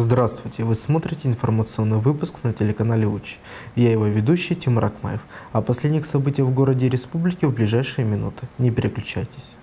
Здравствуйте! Вы смотрите информационный выпуск на телеканале УЧ. Я его ведущий Тимур Акмаев. О последних событиях в городе и республике в ближайшие минуты. Не переключайтесь.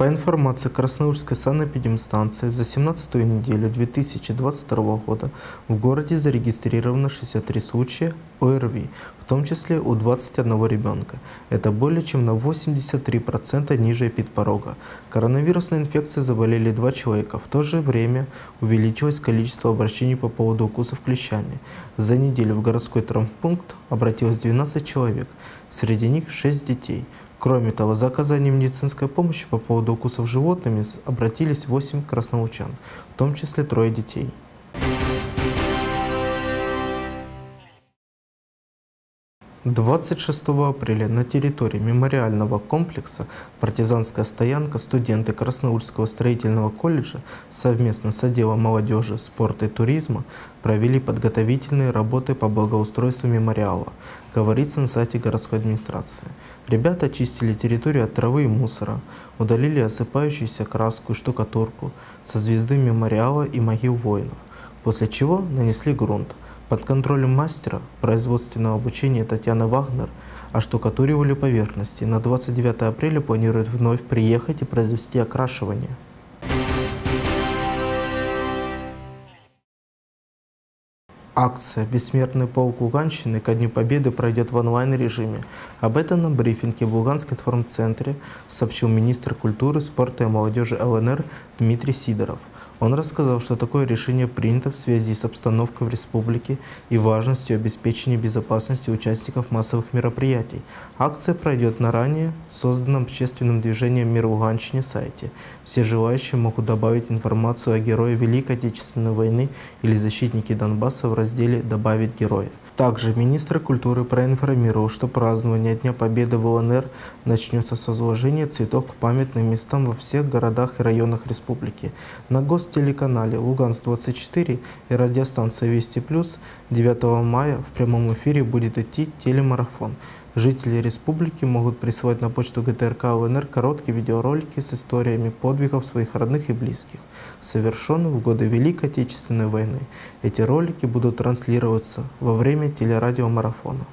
По информации Красноурской санэпидемстанции, за 17 неделю 2022 года в городе зарегистрировано 63 случая ОРВИ, в том числе у 21 ребенка. Это более чем на 83% ниже эпидпорога. Коронавирусной инфекцией заболели два человека. В то же время увеличилось количество обращений по поводу укусов клещами. За неделю в городской травмпункт обратилось 12 человек, среди них 6 детей. Кроме того, за оказанием медицинской помощи по поводу укусов животными обратились 8 красноучан, в том числе трое детей. 26 апреля на территории мемориального комплекса «Партизанская стоянка» студенты Красноурского строительного колледжа совместно с отделом молодежи, спорта и туризма провели подготовительные работы по благоустройству мемориала, говорится на сайте городской администрации. Ребята очистили территорию от травы и мусора, удалили осыпающуюся краску и штукатурку со звезды мемориала и могил воинов, после чего нанесли грунт – под контролем мастера производственного обучения Татьяны Вагнер оштукатуривали поверхности. На 29 апреля планируют вновь приехать и произвести окрашивание. Акция «Бессмертный полк Луганщины» ко Дню Победы пройдет в онлайн-режиме. Об этом на брифинге в Луганском информцентре сообщил министр культуры, спорта и молодежи ЛНР Дмитрий Сидоров. Он рассказал, что такое решение принято в связи с обстановкой в республике и важностью обеспечения безопасности участников массовых мероприятий. Акция пройдет на ранее созданном общественным движением «Мир Луганщине» сайте. Все желающие могут добавить информацию о герое Великой Отечественной войны или защитнике Донбасса в разделе «Добавить героя». Также министр культуры проинформировал, что празднование Дня Победы в ЛНР начнется с возложения цветов к памятным местам во всех городах и районах республики. На гостелеканале «Луганск-24» и радиостанция «Вести плюс» 9 мая в прямом эфире будет идти телемарафон – Жители республики могут присылать на почту ГТРК ЛНР короткие видеоролики с историями подвигов своих родных и близких, совершенных в годы Великой Отечественной войны. Эти ролики будут транслироваться во время телерадиомарафона.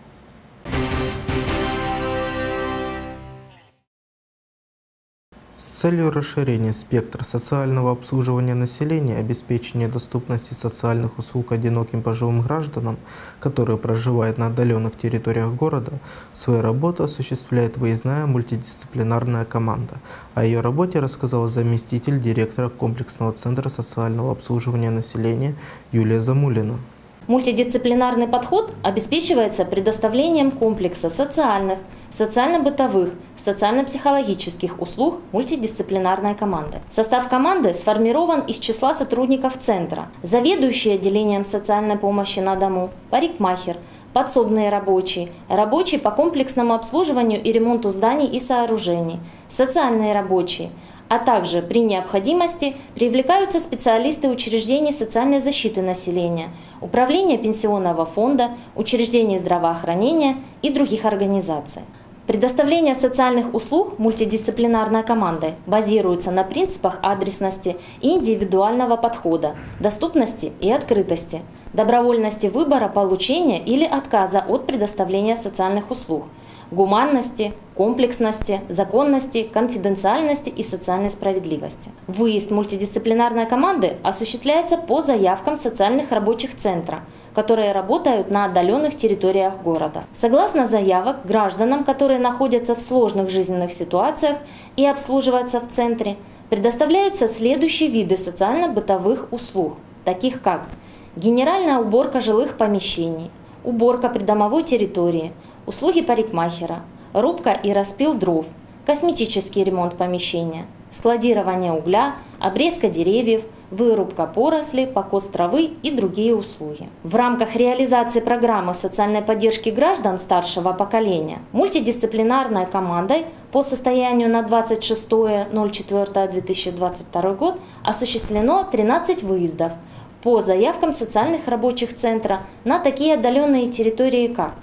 Целью расширения спектра социального обслуживания населения, обеспечения доступности социальных услуг одиноким пожилым гражданам, которые проживают на отдаленных территориях города, свою работу осуществляет выездная мультидисциплинарная команда. О ее работе рассказала заместитель директора комплексного центра социального обслуживания населения Юлия Замулина. Мультидисциплинарный подход обеспечивается предоставлением комплекса социальных, социально-бытовых, социально-психологических услуг мультидисциплинарной команды. Состав команды сформирован из числа сотрудников центра, заведующий отделением социальной помощи на дому, парикмахер, подсобные рабочие, рабочие по комплексному обслуживанию и ремонту зданий и сооружений, социальные рабочие – а также при необходимости привлекаются специалисты учреждений социальной защиты населения, Управления пенсионного фонда, учреждений здравоохранения и других организаций. Предоставление социальных услуг мультидисциплинарной командой базируется на принципах адресности и индивидуального подхода, доступности и открытости, добровольности выбора получения или отказа от предоставления социальных услуг – гуманности, комплексности, законности, конфиденциальности и социальной справедливости. Выезд мультидисциплинарной команды осуществляется по заявкам социальных рабочих центра, которые работают на отдаленных территориях города. Согласно заявок, гражданам, которые находятся в сложных жизненных ситуациях и обслуживаются в центре, предоставляются следующие виды социально-бытовых услуг, таких как генеральная уборка жилых помещений, уборка придомовой территории, услуги парикмахера, рубка и распил дров, косметический ремонт помещения, складирование угля, обрезка деревьев, вырубка поросли, покос травы и другие услуги. В рамках реализации программы социальной поддержки граждан старшего поколения мультидисциплинарной командой по состоянию на 26.04.2022 год осуществлено 13 выездов по заявкам социальных рабочих центра на такие отдаленные территории, как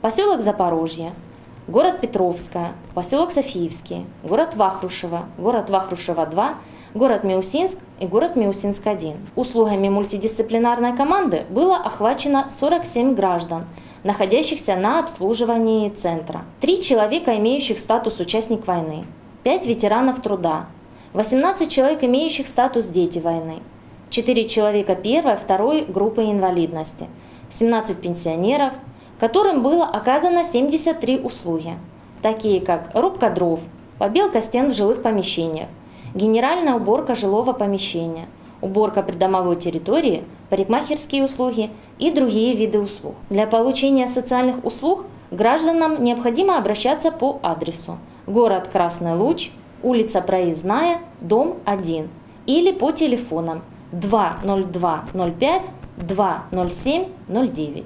поселок Запорожье, город Петровская, поселок Софиевский, город Вахрушево, город Вахрушево-2, город Миусинск и город Миусинск-1. Услугами мультидисциплинарной команды было охвачено 47 граждан, находящихся на обслуживании центра. Три человека, имеющих статус участник войны, 5 ветеранов труда, 18 человек, имеющих статус дети войны, 4 человека первой, второй группы инвалидности, 17 пенсионеров, которым было оказано 73 услуги, такие как рубка дров, побелка стен в жилых помещениях, генеральная уборка жилого помещения, уборка придомовой территории, парикмахерские услуги и другие виды услуг. Для получения социальных услуг гражданам необходимо обращаться по адресу город Красный Луч, улица Проездная, дом 1 или по телефонам 20205 20709.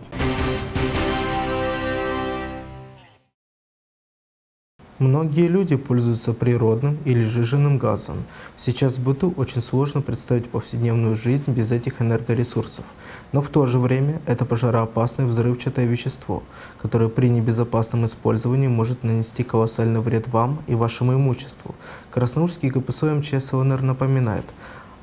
Многие люди пользуются природным или сжиженным газом. Сейчас в быту очень сложно представить повседневную жизнь без этих энергоресурсов. Но в то же время это пожароопасное взрывчатое вещество, которое при небезопасном использовании может нанести колоссальный вред вам и вашему имуществу. Красноурский ГПСО МЧС ЛНР напоминает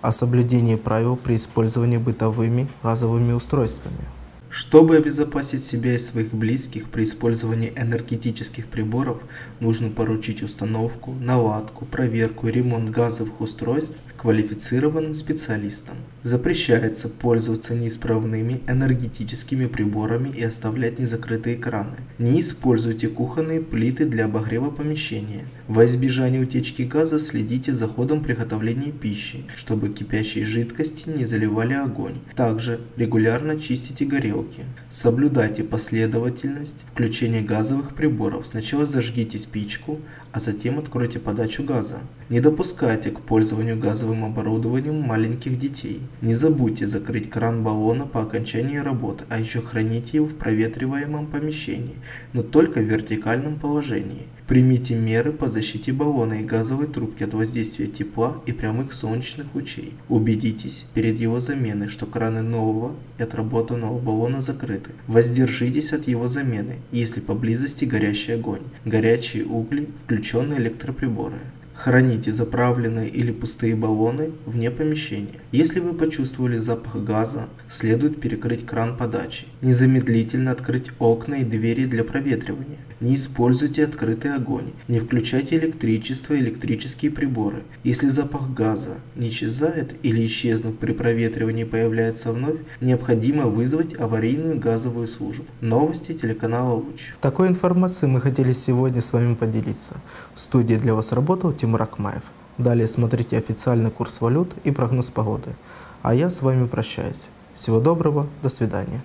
о соблюдении правил при использовании бытовыми газовыми устройствами. Чтобы обезопасить себя и своих близких при использовании энергетических приборов, нужно поручить установку, наладку, проверку и ремонт газовых устройств квалифицированным специалистам. Запрещается пользоваться неисправными энергетическими приборами и оставлять незакрытые краны. Не используйте кухонные плиты для обогрева помещения. Во избежание утечки газа следите за ходом приготовления пищи, чтобы кипящие жидкости не заливали огонь. Также регулярно чистите горелки. Соблюдайте последовательность включения газовых приборов. Сначала зажгите спичку, а затем откройте подачу газа. Не допускайте к пользованию газовым оборудованием маленьких детей. Не забудьте закрыть кран баллона по окончании работы, а еще храните его в проветриваемом помещении, но только в вертикальном положении. Примите меры по защите баллона и газовой трубки от воздействия тепла и прямых солнечных лучей. Убедитесь перед его заменой, что краны нового и отработанного баллона закрыты. Воздержитесь от его замены, если поблизости горящий огонь, горячие угли, включенные электроприборы. Храните заправленные или пустые баллоны вне помещения. Если вы почувствовали запах газа, следует перекрыть кран подачи. Незамедлительно открыть окна и двери для проветривания. Не используйте открытый огонь. Не включайте электричество и электрические приборы. Если запах газа не исчезает или исчезнув при проветривании появляется вновь, необходимо вызвать аварийную газовую службу. Новости телеканала Луч. Такой информацией мы хотели сегодня с вами поделиться. В студии для вас работал Тимур Тимур Акмаев. Далее смотрите официальный курс валют и прогноз погоды. А я с вами прощаюсь. Всего доброго, до свидания.